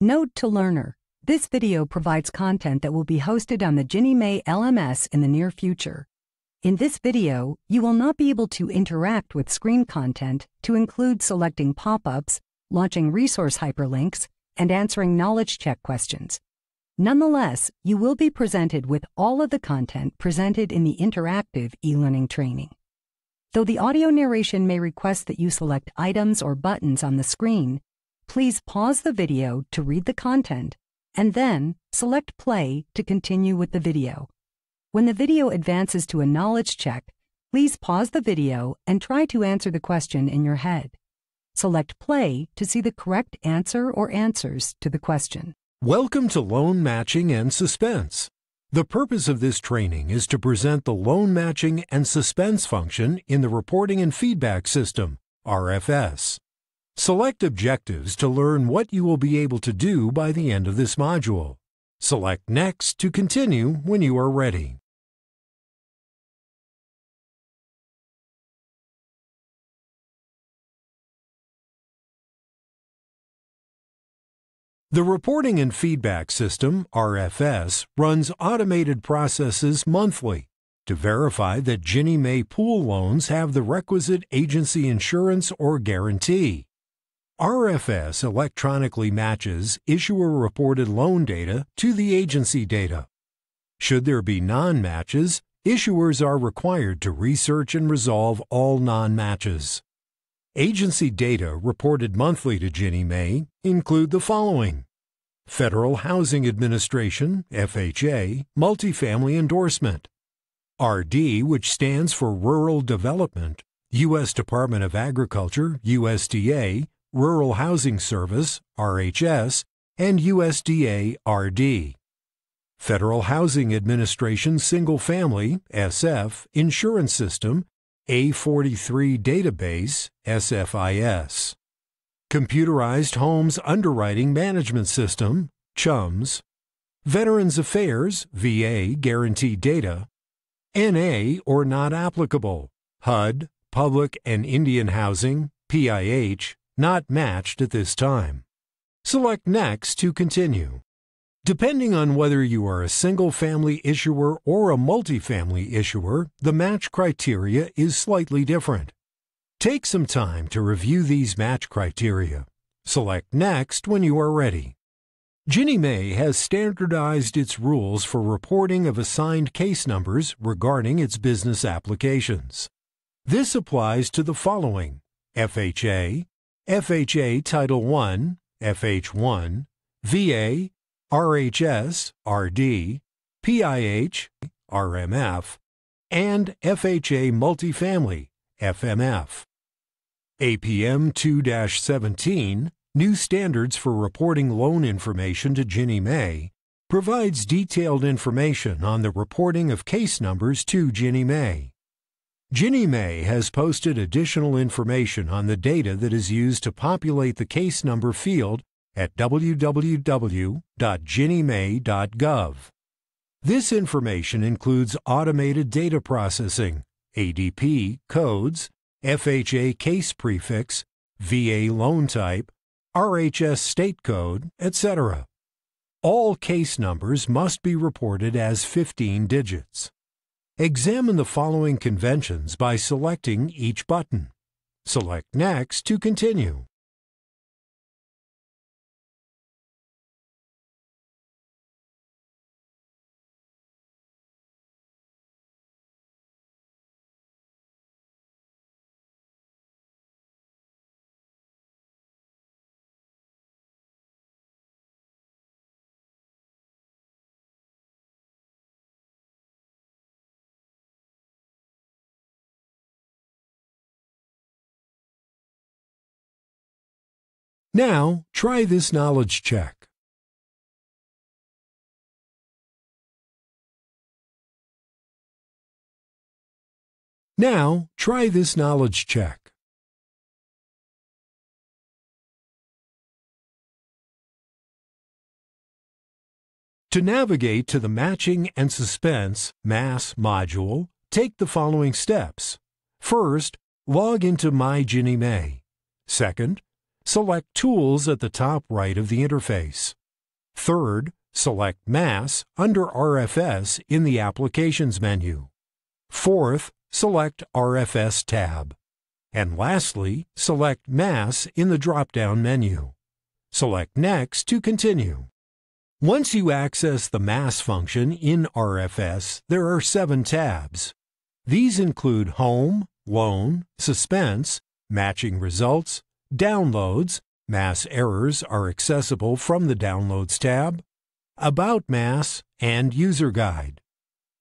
Note to learner. This video provides content that will be hosted on the Ginnie Mae LMS in the near future. In this video, you will not be able to interact with screen content to include selecting pop-ups, launching resource hyperlinks, and answering knowledge check questions. Nonetheless, you will be presented with all of the content presented in the interactive e-learning training. Though the audio narration may request that you select items or buttons on the screen, please pause the video to read the content and then select play to continue with the video. When the video advances to a knowledge check, please pause the video and try to answer the question in your head. Select play to see the correct answer or answers to the question. Welcome to Loan Matching and Suspense. The purpose of this training is to present the loan matching and suspense function in the Reporting and Feedback System, RFS. Select objectives to learn what you will be able to do by the end of this module. Select Next to continue when you are ready. The Reporting and Feedback System, RFS, runs automated processes monthly to verify that Ginnie Mae pool loans have the requisite agency insurance or guarantee. RFS electronically matches issuer reported loan data to the agency data. Should there be non matches, issuers are required to research and resolve all non matches. Agency data reported monthly to Ginnie Mae include the following Federal Housing Administration, FHA, multifamily endorsement. RD, which stands for Rural Development, U.S. Department of Agriculture, USDA, Rural Housing Service, RHS, and USDA RD. Federal Housing Administration Single Family, SF, Insurance System, A43 Database, SFIS. Computerized Homes Underwriting Management System, CHUMS. Veterans Affairs, VA Guarantee Data. NA or not applicable, HUD, Public and Indian Housing, PIH, not matched at this time. Select Next to continue. Depending on whether you are a single family issuer or a multifamily issuer, the match criteria is slightly different. Take some time to review these match criteria. Select Next when you are ready. Ginnie Mae has standardized its rules for reporting of assigned case numbers regarding its business applications. This applies to the following FHA, FHA Title I, FH1, VA, RHS, RD, PIH, RMF, and FHA Multifamily, FMF. APM 2 17, New Standards for Reporting Loan Information to Ginnie Mae, provides detailed information on the reporting of case numbers to Ginnie Mae. Ginnie Mae has posted additional information on the data that is used to populate the case number field at www.ginniemae.gov. This information includes automated data processing, ADP codes, FHA case prefix, VA loan type, RHS state code, etc. All case numbers must be reported as 15 digits. Examine the following conventions by selecting each button. Select Next to continue. Now, try this knowledge check. Now, try this knowledge check. To navigate to the Matching and Suspense MAS module, take the following steps. First, log into My Ginnie Mae. Second, select Tools at the top right of the interface. Third, select MAS under RFS in the Applications menu. Fourth, select RFS tab. And lastly, select MAS in the drop-down menu. Select Next to continue. Once you access the MAS function in RFS, there are seven tabs. These include Home, Loan, Suspense, Matching Results, Downloads, MAS errors are accessible from the Downloads tab, About MAS, and User Guide.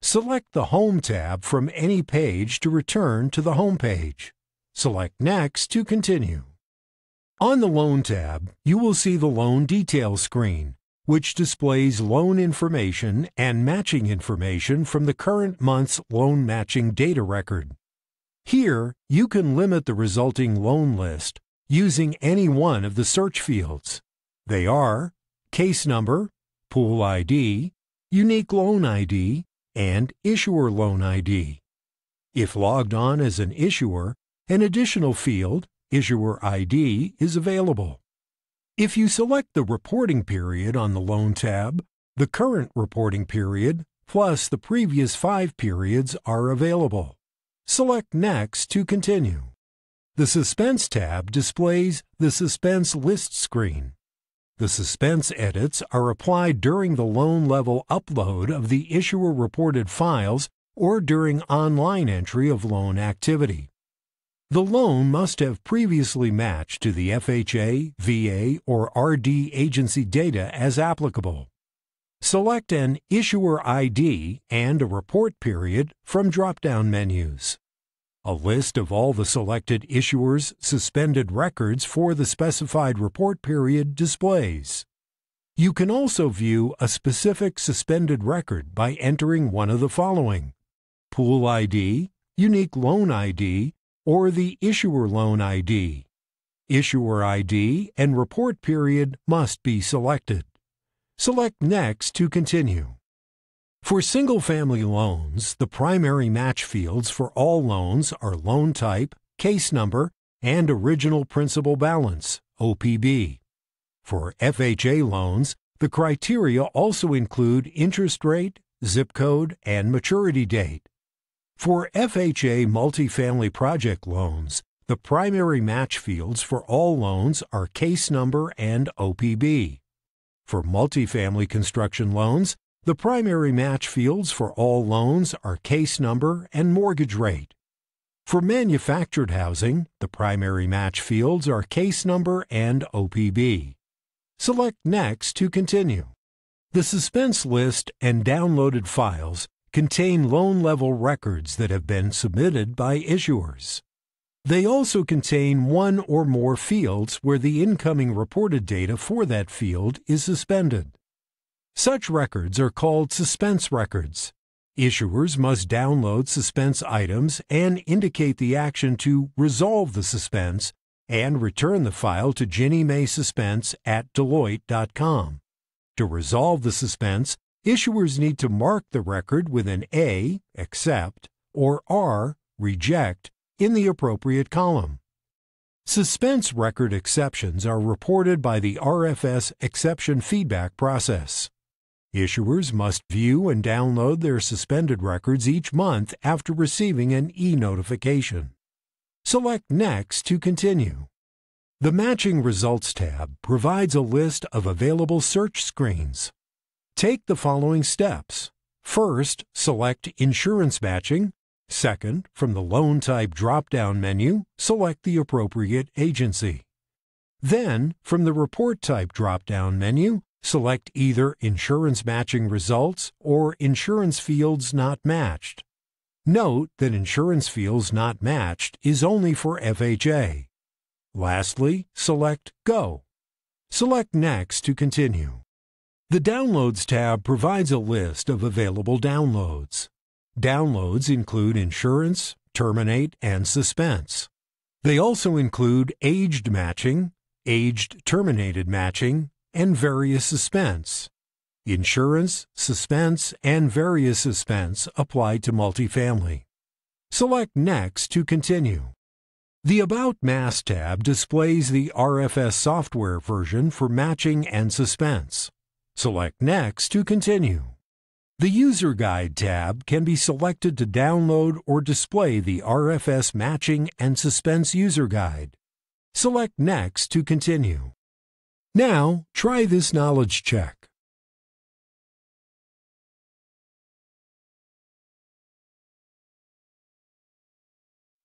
Select the Home tab from any page to return to the home page. Select Next to continue. On the Loan tab, you will see the Loan Details screen, which displays loan information and matching information from the current month's loan matching data record. Here, you can limit the resulting loan list using any one of the search fields. They are Case Number, Pool ID, Unique Loan ID, and Issuer Loan ID. If logged on as an issuer, an additional field, Issuer ID, is available. If you select the reporting period on the Loan tab, the current reporting period plus the previous five periods are available. Select Next to continue. The Suspense tab displays the Suspense List screen. The suspense edits are applied during the loan level upload of the issuer reported files or during online entry of loan activity. The loan must have previously matched to the FHA, VA, or RD agency data as applicable. Select an Issuer ID and a Report Period from drop-down menus. A list of all the selected issuers' suspended records for the specified report period displays. You can also view a specific suspended record by entering one of the following Pool ID, Unique Loan ID, or the Issuer Loan ID. Issuer ID and report period must be selected. Select Next to continue. For single-family loans, the primary match fields for all loans are loan type, case number, and original principal balance, OPB. For FHA loans, the criteria also include interest rate, zip code, and maturity date. For FHA multifamily project loans, the primary match fields for all loans are case number and OPB. For multifamily construction loans, the primary match fields for all loans are case number and mortgage rate. For manufactured housing, the primary match fields are case number and OPB. Select Next to continue. The suspense list and downloaded files contain loan level records that have been submitted by issuers. They also contain one or more fields where the incoming reported data for that field is suspended. Such records are called suspense records. Issuers must download suspense items and indicate the action to resolve the suspense and return the file to Ginnie Mae Suspense at Deloitte.com. To resolve the suspense, issuers need to mark the record with an A, accept, or R, reject, in the appropriate column. Suspense record exceptions are reported by the RFS exception feedback process. Issuers must view and download their suspended records each month after receiving an e-notification. Select Next to continue. The Matching Results tab provides a list of available search screens. Take the following steps. First, select Insurance Matching. Second, from the Loan Type drop-down menu, select the appropriate agency. Then, from the Report Type drop-down menu, select either Insurance Matching Results or Insurance Fields Not Matched. Note that Insurance Fields Not Matched is only for FHA. Lastly, select Go. Select Next to continue. The Downloads tab provides a list of available downloads. Downloads include insurance, terminate, and suspense. They also include aged matching, aged terminated matching, and various suspense. Insurance, suspense, and various suspense apply to multifamily. Select Next to continue. The About MAS tab displays the RFS software version for matching and suspense. Select Next to continue. The User Guide tab can be selected to download or display the RFS Matching and Suspense User Guide. Select Next to continue. Now, try this knowledge check.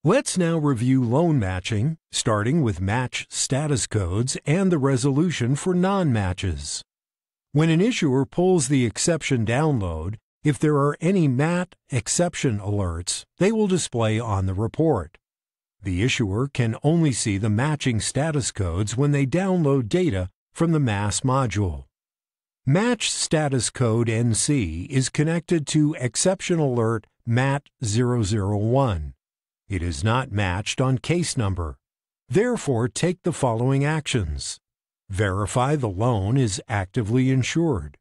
Let's now review loan matching, starting with match status codes and the resolution for non-matches. When an issuer pulls the exception download, if there are any MAT exception alerts, they will display on the report. The issuer can only see the matching status codes when they download data from the MAS module. Match status code NC is connected to exception alert MAT 001. It is not matched on case number. Therefore, take the following actions. Verify the loan is actively insured.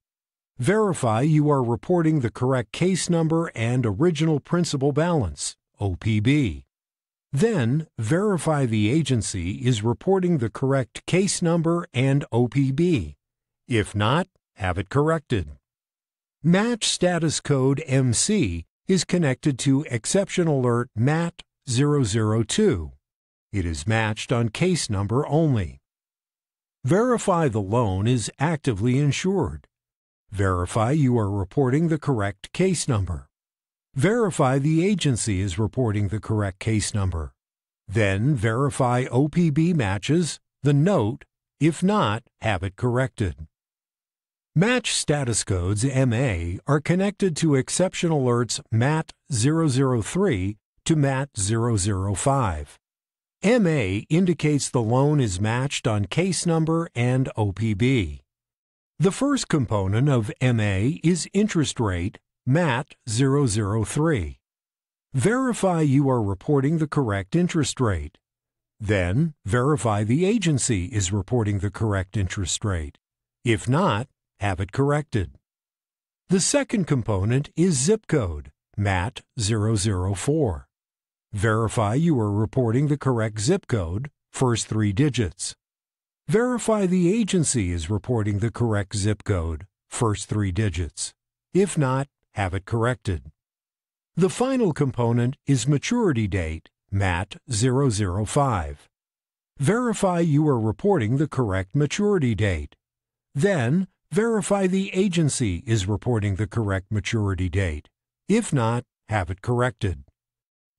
Verify you are reporting the correct case number and original principal balance, OPB. Then, verify the agency is reporting the correct case number and OPB. If not, have it corrected. Match status code MC is connected to exception alert MAT 002. It is matched on case number only. Verify the loan is actively insured. Verify you are reporting the correct case number. Verify the agency is reporting the correct case number. Then verify OPB matches the note. If not, have it corrected. Match status codes MA are connected to exception alerts MAT 003 to MAT 005. MA indicates the loan is matched on case number and OPB. The first component of MA is interest rate, MAT 003. Verify you are reporting the correct interest rate. Then, verify the agency is reporting the correct interest rate. If not, have it corrected. The second component is zip code, MAT 004. Verify you are reporting the correct zip code, first three digits. Verify the agency is reporting the correct zip code, first three digits. If not, have it corrected. The final component is maturity date, MAT 005. Verify you are reporting the correct maturity date. Then, verify the agency is reporting the correct maturity date. If not, have it corrected.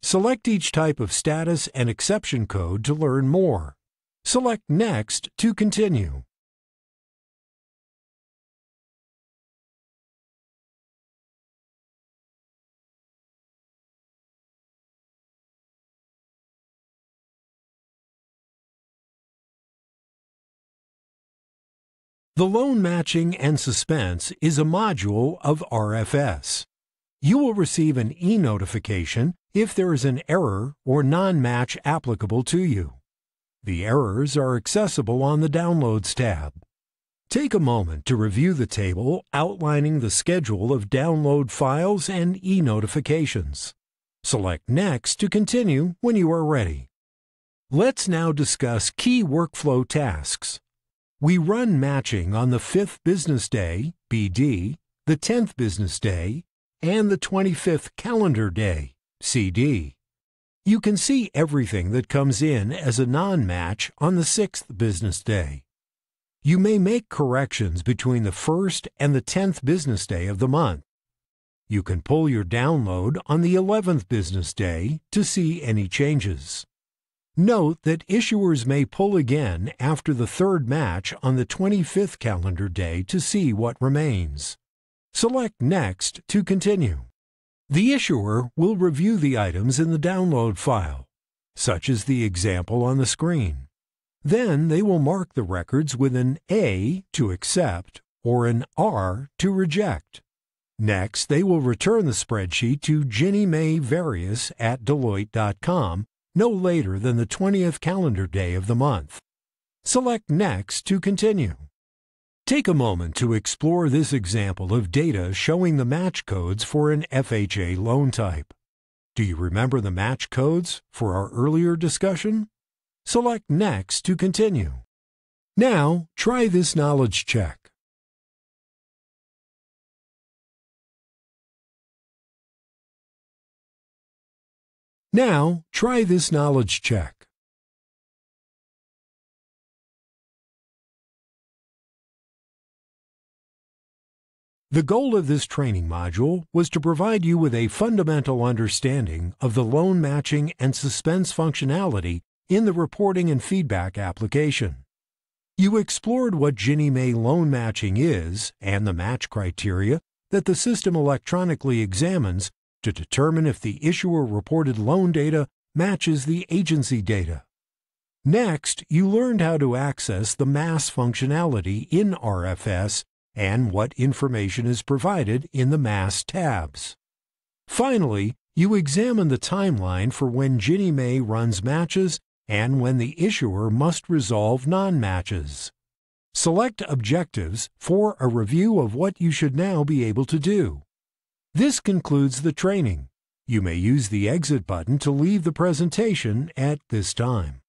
Select each type of status and exception code to learn more. Select Next to continue. The Loan Matching and Suspense is a module of RFS. You will receive an e-notification if there is an error or non-match applicable to you. The errors are accessible on the Downloads tab. Take a moment to review the table outlining the schedule of download files and e-notifications. Select Next to continue when you are ready. Let's now discuss key workflow tasks. We run matching on the 5th business day, BD, the 10th business day, and the 25th calendar day, CD. You can see everything that comes in as a non-match on the 6th business day. You may make corrections between the 1st and the 10th business day of the month. You can pull your download on the 11th business day to see any changes. Note that issuers may pull again after the third match on the 25th calendar day to see what remains. Select Next to continue. The issuer will review the items in the download file, such as the example on the screen. Then they will mark the records with an A to accept or an R to reject. Next, they will return the spreadsheet to Ginnie Mae Various at Deloitte.com no later than the 20th calendar day of the month. Select Next to continue. Take a moment to explore this example of data showing the match codes for an FHA loan type. Do you remember the match codes for our earlier discussion? Select Next to continue. Now, try this knowledge check. Now, try this knowledge check. The goal of this training module was to provide you with a fundamental understanding of the loan matching and suspense functionality in the reporting and feedback application. You explored what Ginnie Mae loan matching is and the match criteria that the system electronically examines to determine if the issuer reported loan data matches the agency data. Next, you learned how to access the MAS functionality in RFS and what information is provided in the MAS tabs. Finally, you examine the timeline for when Ginnie Mae runs matches and when the issuer must resolve non-matches. Select Objectives for a review of what you should now be able to do. This concludes the training. You may use the Exit button to leave the presentation at this time.